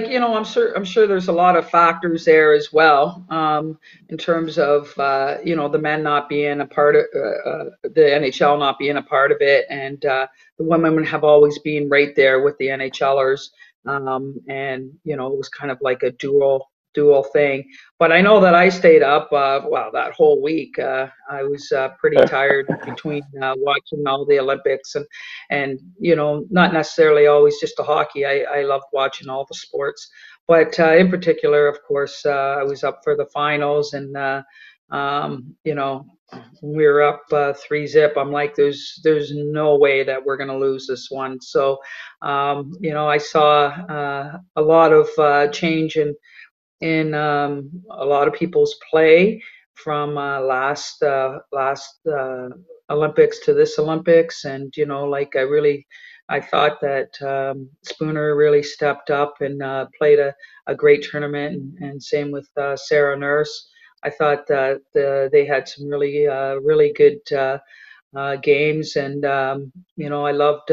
like you know i'm sure i'm sure there's a lot of factors there as well um, in terms of uh, you know the men not being a part of uh, uh, the nhl not being a part of it and uh, the women have always been right there with the nhlers um, and you know it was kind of like a dual dual thing. But i know that i stayed up uh, well that whole week uh, i was pretty tired between watching all the olympics and and you know not necessarily always just the hockey. I i loved watching all the sports. But uh, in particular of course uh, i was up for the finals and uh, um, you know we were up uh, three zip. I'm like there's there's no way that we're going to lose this one. So um, you know i saw uh, a lot of uh, change in in um, a lot of people's play from last last Olympics to this Olympics, and you know, like I really, I thought that um, Spooner really stepped up and uh, played a, a great tournament, and, and same with uh, Sarah Nurse. I thought that the, they had some really, uh, really good uh, uh, games, and um, you know, I loved.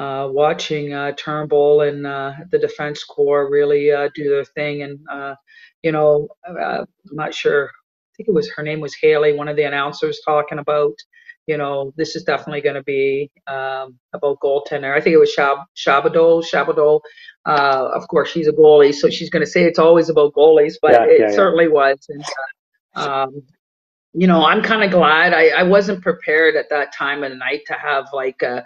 Uh, watching Turnbull and the defense corps really do their thing, and you know, I'm not sure I think it was her name was Haley, one of the announcers talking about you know, this is definitely going to be um, about goaltender. I think it was Shab- Shabadol. Shabadol. Uh, of course, she's a goalie, so she's going to say it's always about goalies, but yeah, it yeah, certainly yeah. was. And, uh, um, you know, I'm kind of glad I, I wasn't prepared at that time of the night to have like a,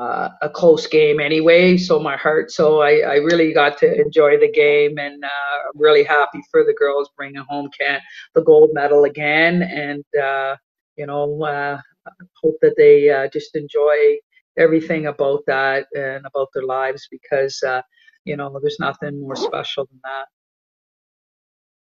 uh, a close game anyway. So my heart, so I, I really got to enjoy the game, and uh, I'm really happy for the girls bringing home can the gold medal again, and uh, you know, uh, hope that they uh, just enjoy everything about that and about their lives because uh, you know there's nothing more special than that